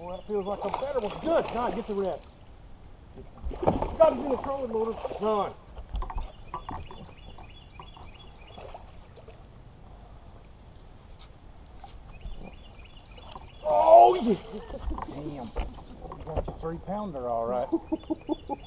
Oh, that feels like a better one. Good. God, get the red. Got it in the trolling motor. Done. Oh, yeah. Damn. You got your three pounder all right.